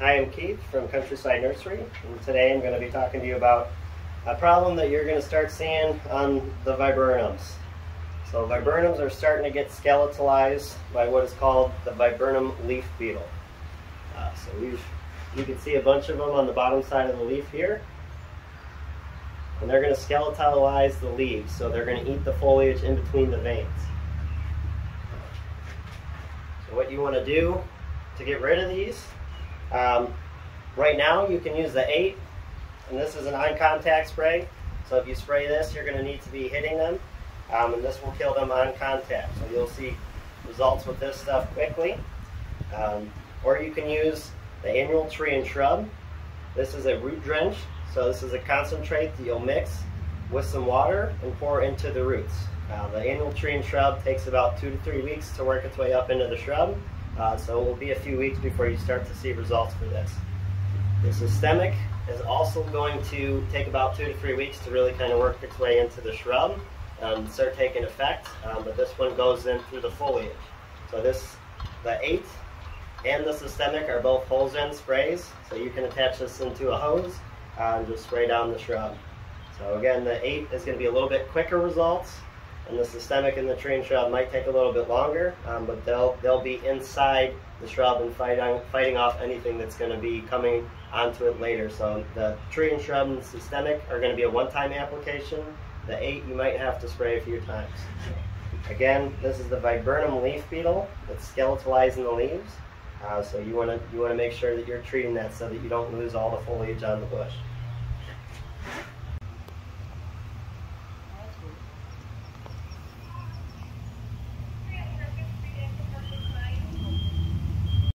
I am Keith from Countryside Nursery, and today I'm going to be talking to you about a problem that you're going to start seeing on the viburnums. So viburnums are starting to get skeletalized by what is called the viburnum leaf beetle. Uh, so we've, you can see a bunch of them on the bottom side of the leaf here. And they're going to skeletalize the leaves, so they're going to eat the foliage in between the veins. So what you want to do to get rid of these um, right now, you can use the 8, and this is an on-contact spray. So if you spray this, you're going to need to be hitting them, um, and this will kill them on contact. So you'll see results with this stuff quickly. Um, or you can use the annual tree and shrub. This is a root drench, so this is a concentrate that you'll mix with some water and pour into the roots. Uh, the annual tree and shrub takes about two to three weeks to work its way up into the shrub. Uh, so it will be a few weeks before you start to see results for this. The systemic is also going to take about two to three weeks to really kind of work its way into the shrub and start taking effect, um, but this one goes in through the foliage. So this, the 8 and the systemic are both hose end sprays, so you can attach this into a hose and just spray down the shrub. So again, the 8 is going to be a little bit quicker results, and the systemic and the tree and shrub might take a little bit longer, um, but they'll they'll be inside the shrub and fighting fighting off anything that's going to be coming onto it later. So the tree and shrub and systemic are going to be a one-time application. The eight you might have to spray a few times. Again, this is the viburnum leaf beetle that's skeletalizing the leaves. Uh, so you want to you want to make sure that you're treating that so that you don't lose all the foliage on the bush.